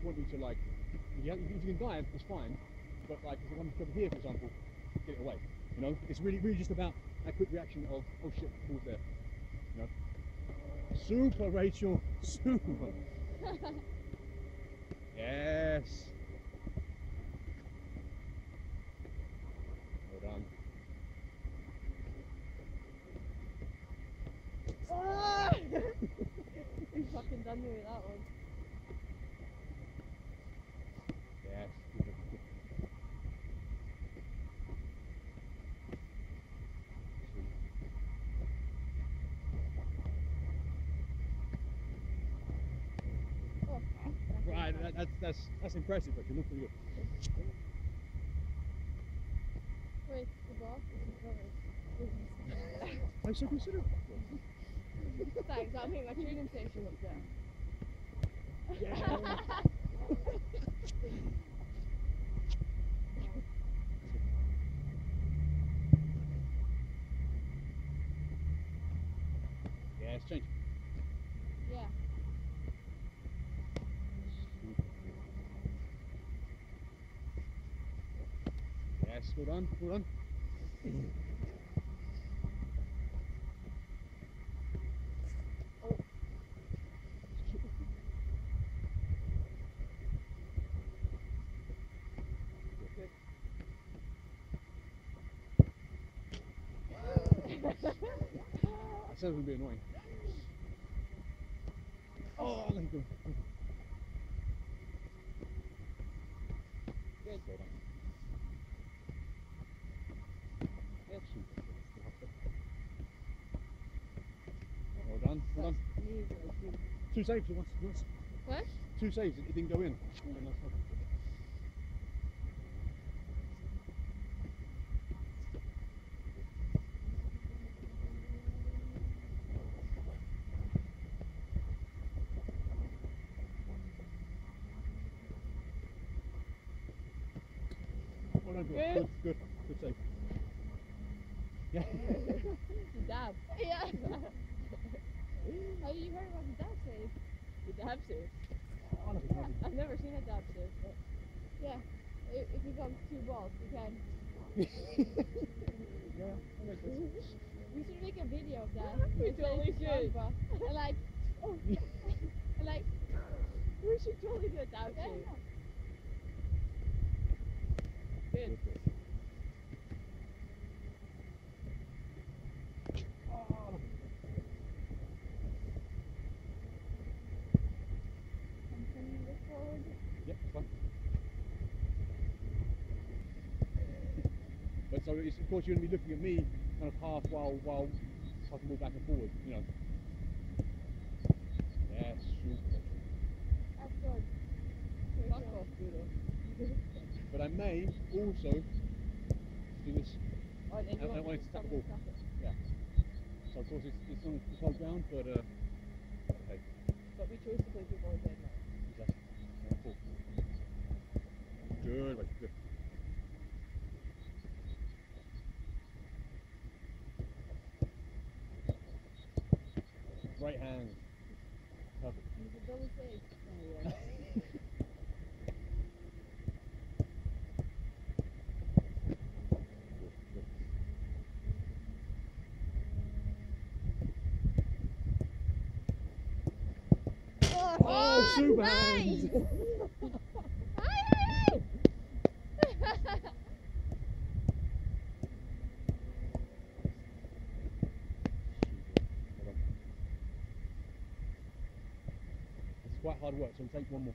just want you to like, you, if you can dive, it's fine. But like, if comes over here, for example, get it away. You know, it's really, really just about that quick reaction of, oh shit, who's there? You know. Super, Rachel. Super. yes. Well done. Ah! you fucking done me with that one. Yes. good, good, good. Sweet. Oh, Right, that, that's that's that's impressive, but look pretty good. Wait, the ball is I'm so considerate. Thanks, I'll make my training station up there. Yeah, it's changed. yeah. Yes, well done, well done. That sounds a bit annoying. Oh, let me go. Good. Well done. Good. Super. Well done, well done. Knees are good. Two saves at once. What? Two saves, it didn't go in. Mm. Very nice one. Well done, good, Good. good, good, good save. Yeah. The dab. Yeah. Have you heard about the dab save? The dab save? Oh, look, it's lovely. I've never seen a dab save, but yeah. If, if you come two balls, you can. yeah, that makes sense. We should make a video of that. We and play totally it to should. SpongeBob. And like, oh, and like, We should totally do yeah, Good. Oh. Turning this forward. Yep, fine. But so it's, of course you're going to be looking at me kind of half while while I can move back and forward, you know. Yes, super. That's good. Fuck off, Budo. But I may also do this. Then I- I want to it to tap the it, stop it. So of course it's, it's on on ground, but uh, okay, But we chose to play people in bed now. exactly. Yeah, cool. Good, right, good. Right hand. Perfect. Use a double save. Oh, yeah. Good, good. Oh, super hands! Hey! Hold on. It's quite hard work, so we'll take one more.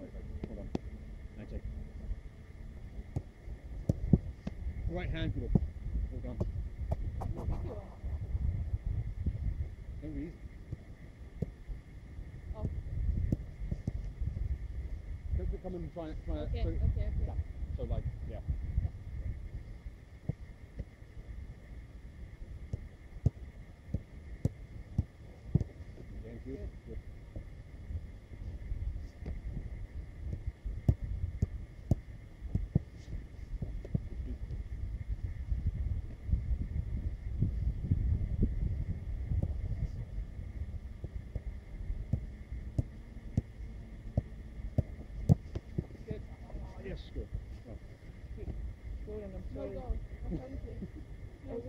Wait, wait, hold on. Now take. Right hand, good. Hold on. Don't be easy. Oh. Come, and try, try Okay, so, okay, okay. so like, yeah. Thank you. Good. Good.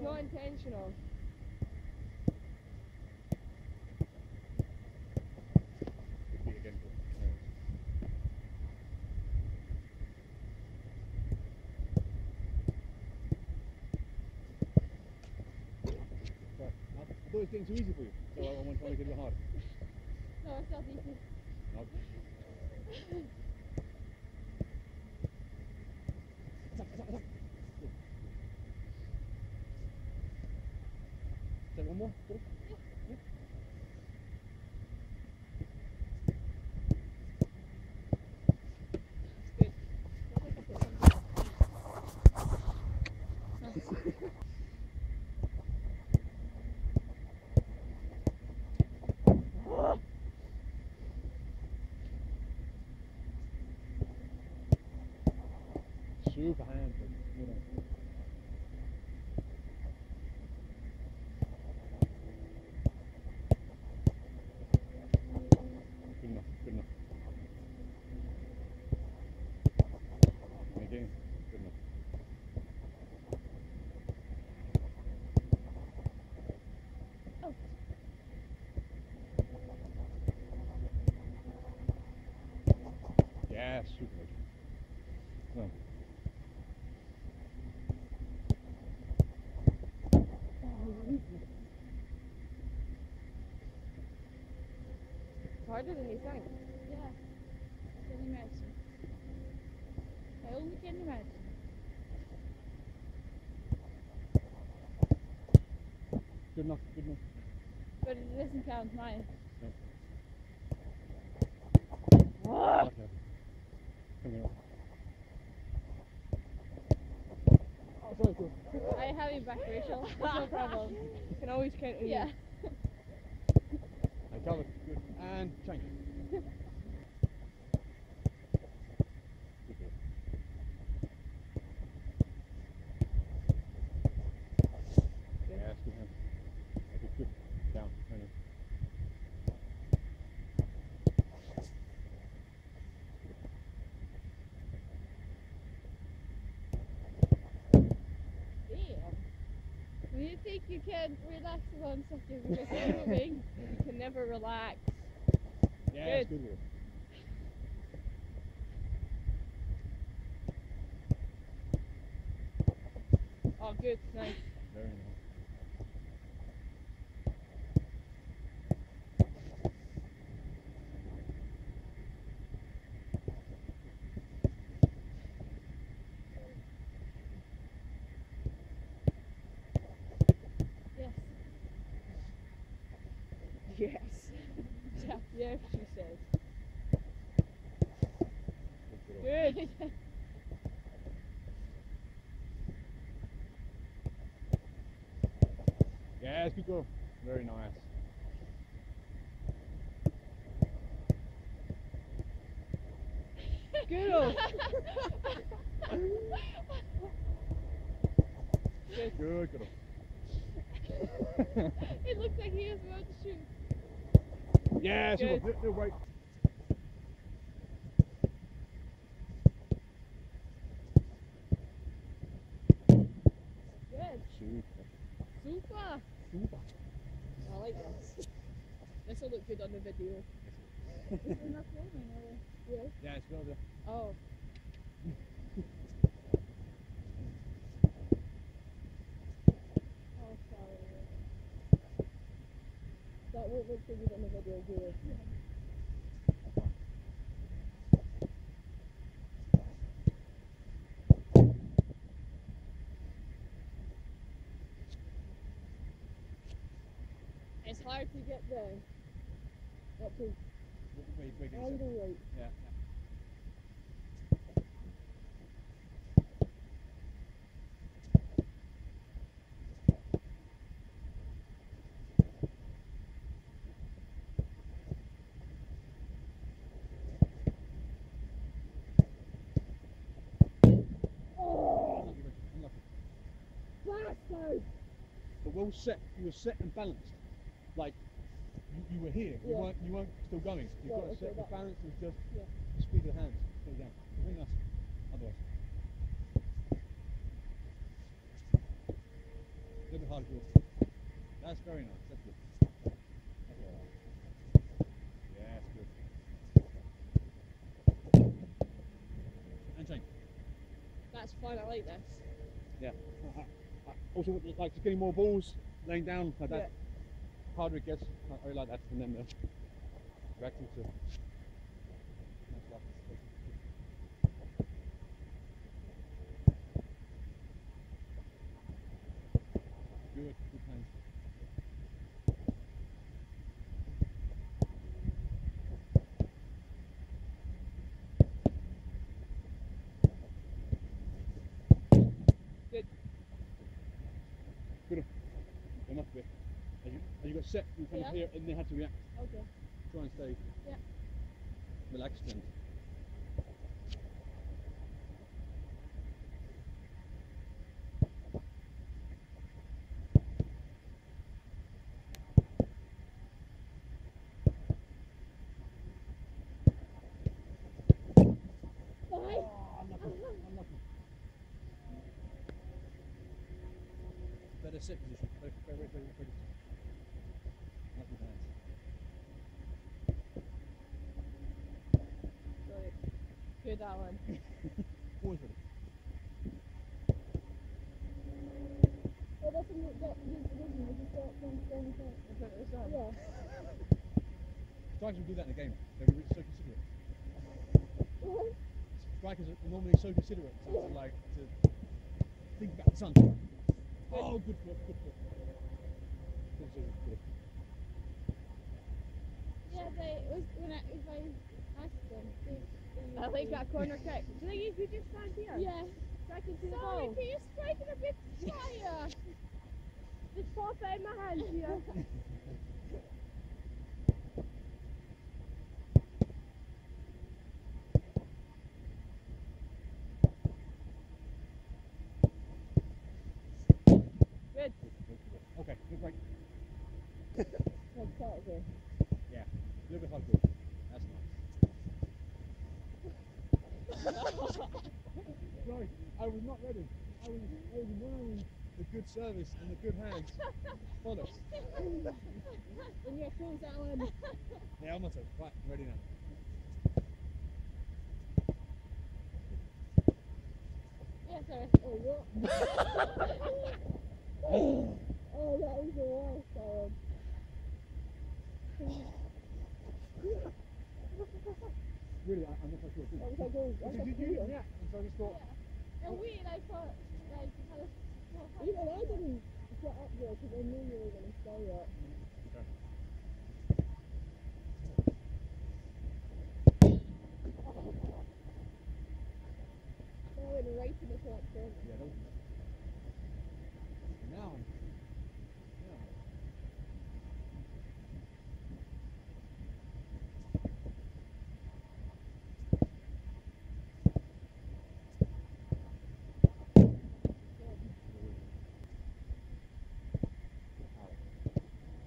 not intentional. Good feet again. There it is. Right. I I thought it was getting too easy for you, so I want to make it a harder. No, it's not easy. No. One more. Super hand. Good on. Good enough, good enough. Again, good enough. Yeah, super good. Well, It's harder than you think. Yeah. I can you imagine? I only can imagine. good enough, good enough. But it doesn't count mine. Okay. Come here. Oh, sorry, cool. I have it back, Rachel. It's no problem. You can always count on Yeah. you. I covered. Good. And change. Good girl. Yeah, that's good hand. Okay, good. Down. No, no. Damn. Do you can relax for one second because you're moving? You can never relax. Yeah, Good. good. Oh, good. Nice. Yes. Yes. Yeah, yes, she says. Good. Good. Yes, good girl. Very nice. Good. Good, good girl. it looks like he was about to shoot. Yeah, super. Good. Do, do, wait. Good. Super. Super. Super. I like this. This will look good on the video. Is it not filming or? Yes. Yeah, it's well done. Oh, sorry. That won't look so good on the video, do it? It's hard to get there Wait, wait, wait. angle right. Yeah. Oh, Unlucky, Richard, unlucky. bastard! But well set. You were set and balanced. Like you, you were here. You weren't. You weren't still going. You've Right, got to okay, set the balance and just Yeah. of the hands. Put down. Very nice. Otherwise. little bit harder. Good. That's very nice. That's good. That's all right. Yes, good. And change. That's fine. I like this. Yeah. Also, like just getting more balls, laying down like that. Harder it gets. I really like that. And then uh, reacting to. Nice stuff. Good. Good hands. Good. Good. There must be. As you, as you got set, you of Yeah. hear, and they had to react. Okay. Try and stay. Yeah. Relaxed and. Unlucky. Ah, better sit position. Very, very, very, very, very. Lucky hands. Right. Good, Alan. Always ready. That's a that you you just got from from from. In front of the. Yeah. Strikers will do that in the game. They're so considerate. Strikers are normally so considerate to, to like to think about the sun. Oh, good foot, good foot. Good, good, good. Yeah, they was when I if I asked them. They I like that corner kick. Do you think you just stand here? Yeah. Strike into the Sorry, ball. can you strike it a bit higher? Just pop in my hand here. Good. Good, good, good. Okay, good break. Let's start again. Yeah, a little bit hard good. That's nice. Sorry, I was not ready. I was, I was wearing the good service and the good hands. Bollocks. In your shoes, Alan. Yeah, almost. Right, I'm ready now. Yeah, sorry. Oh, what? Oh. That was the worst, Alan. Really, I, I'm not quite sure. That was like, oh, Did, that's did, a did you? Yeah. And so I just thought, And we like thought like had a well, had Even I didn't get up there because I knew you were going to stay up. Yeah, I'm- now.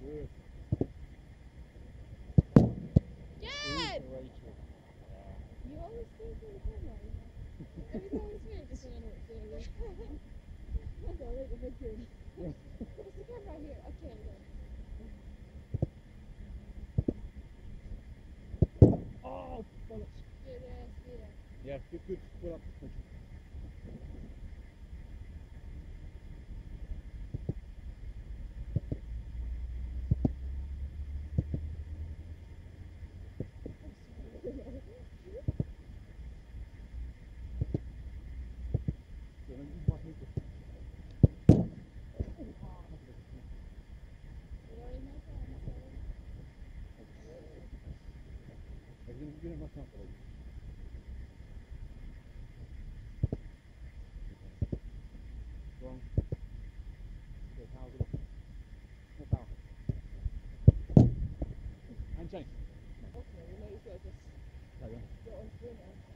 Good. Good! Rachel. You always think for the camera. Every time it's me, just so I know what to do. So I like the picture. Yeah. What's the camera here? Okay, then. Oh, bollocks. Uh, good. uh, Yeah, good, good. Well. Rachel. So then you pass me the- You already know that, so- Like, you didn't- you didn't rush out for it. Strong. Good power, good. More power. And change. Okay, we might as well just Carry on.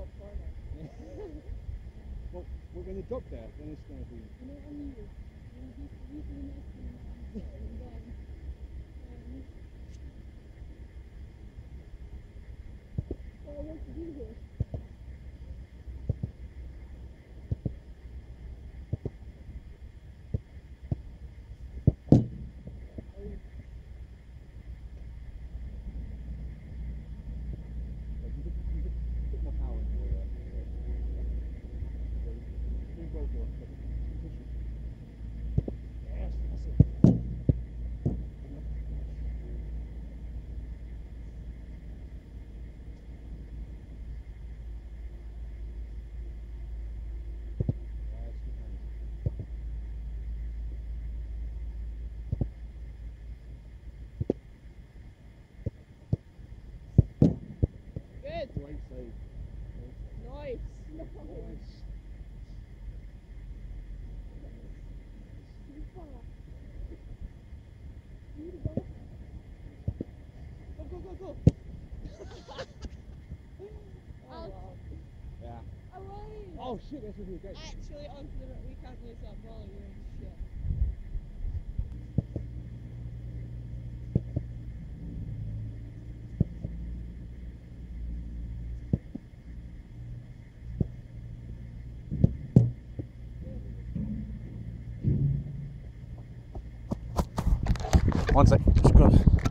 top corner. well, we're going to dock that, then it's going to be... You. Well, I want to be here. Great save. Nice. Nice. Too go. Go, go, go, oh, Out. wow. Yeah. Away. Oh shit, that's really great. Actually, onto the right. We can't lose that ball. You're in shit. One sec. Just grab.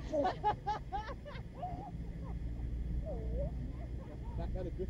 Thank you.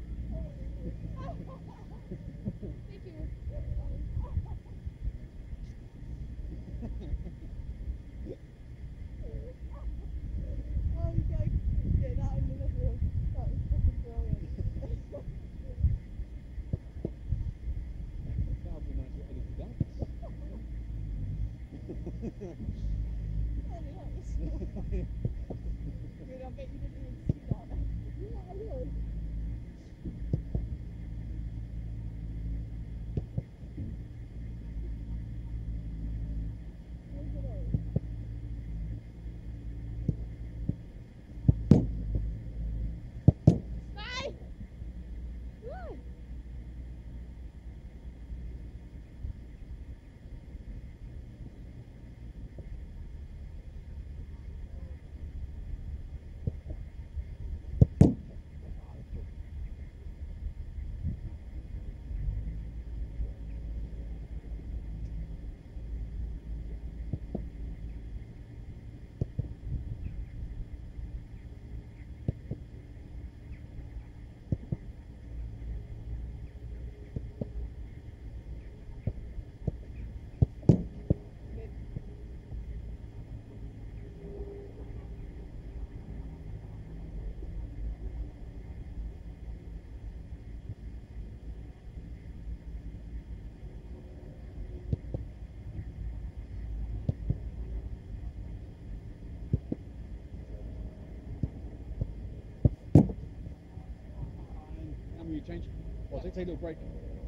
Well, take, a little break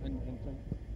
and, and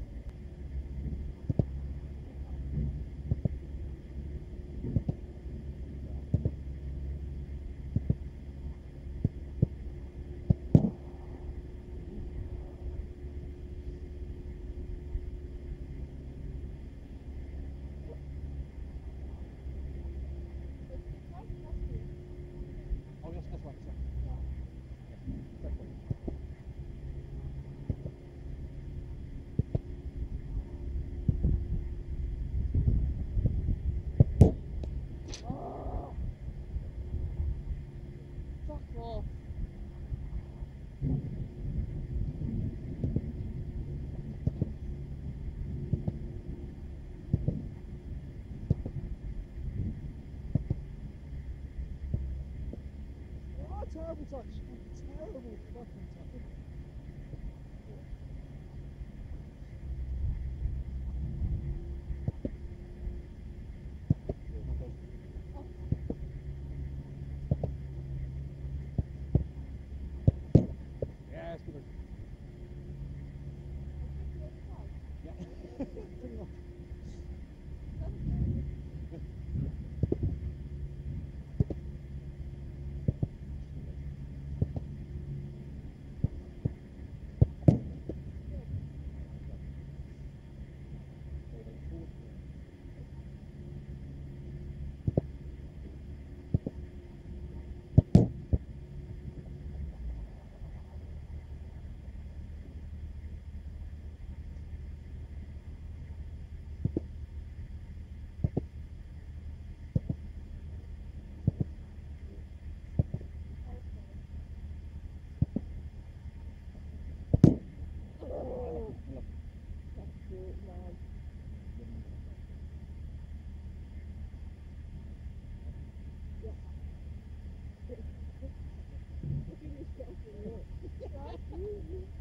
terrible touch. Terrible fucking touch. Mm-hmm.